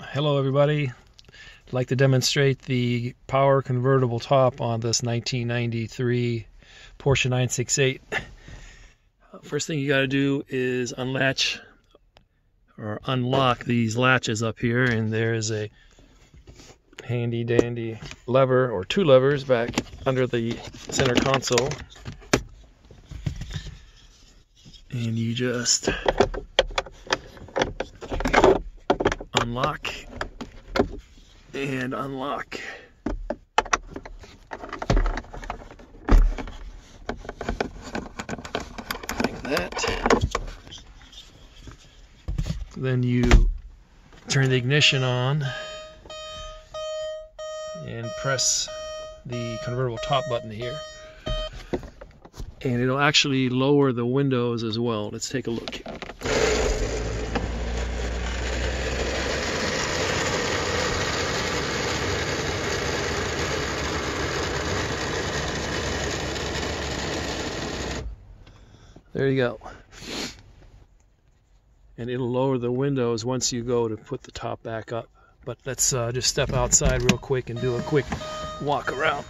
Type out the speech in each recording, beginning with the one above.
Hello everybody. I'd like to demonstrate the power convertible top on this 1993 Porsche 968. First thing you got to do is unlatch or unlock these latches up here and there's a handy dandy lever or two levers back under the center console and you just unlock and unlock. Like that. Then you turn the ignition on and press the convertible top button here. And it'll actually lower the windows as well. Let's take a look. There you go. And it'll lower the windows once you go to put the top back up. But let's uh, just step outside real quick and do a quick walk around.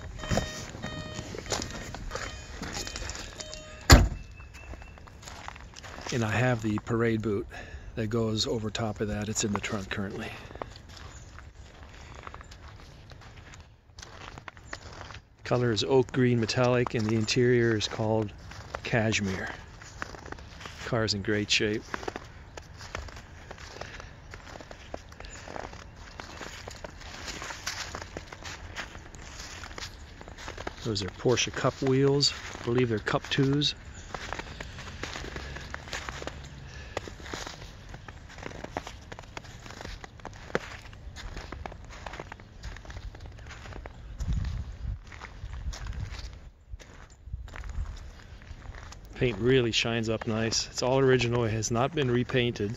And I have the parade boot that goes over top of that. It's in the trunk currently. Color is oak green metallic and the interior is called cashmere. Car's in great shape. Those are Porsche Cup wheels. I believe they're Cup 2s. Paint really shines up nice. It's all original. It has not been repainted.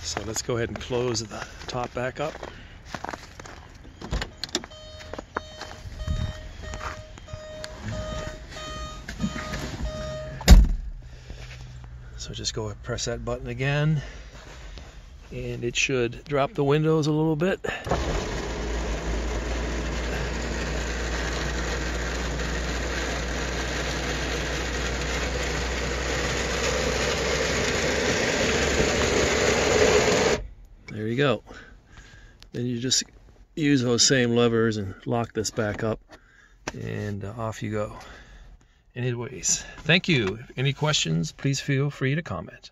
So let's go ahead and close the top back up. So just go and press that button again and it should drop the windows a little bit. There you go. Then you just use those same levers and lock this back up and uh, off you go. Anyways, thank you. Any questions, please feel free to comment.